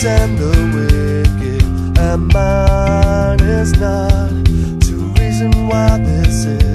and the wicked, and mine is not to reason why this is.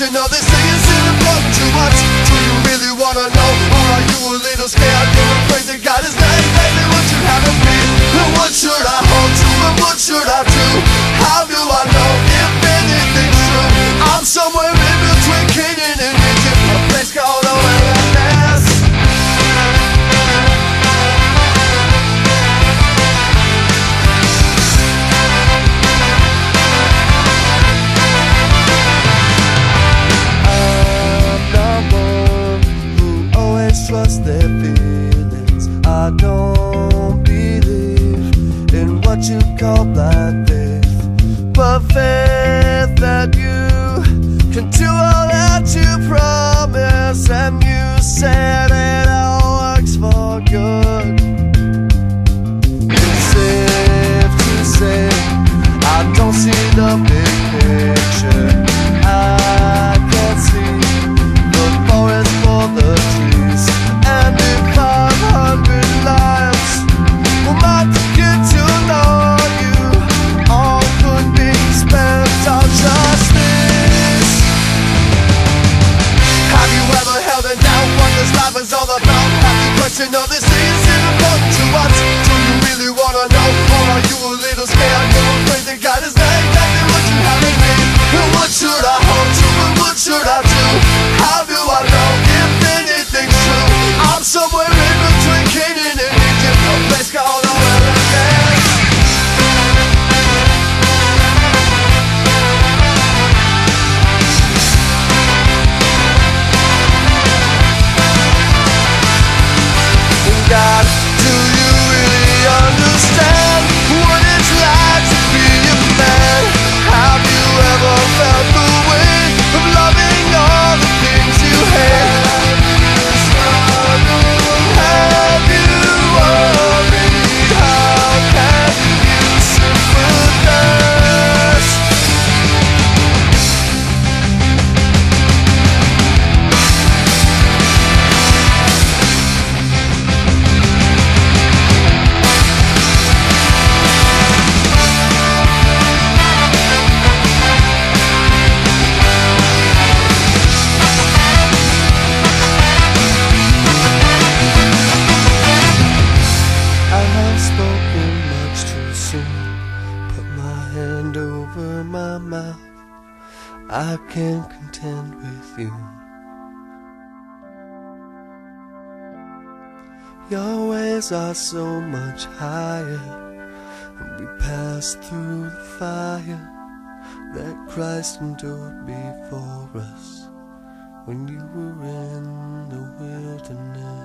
you know this Trust their feelings. I don't believe in what you call blind faith, but faith that you can do all that you promise, and you said. You know this isn't fun to watch Do you really wanna know? Or are you a little scared? You're afraid that God is not exactly what you have in mind And what should I hope to and what should I do? over my mouth. I can contend with you. Your ways are so much higher. We pass through the fire that Christ endured before us when you were in the wilderness.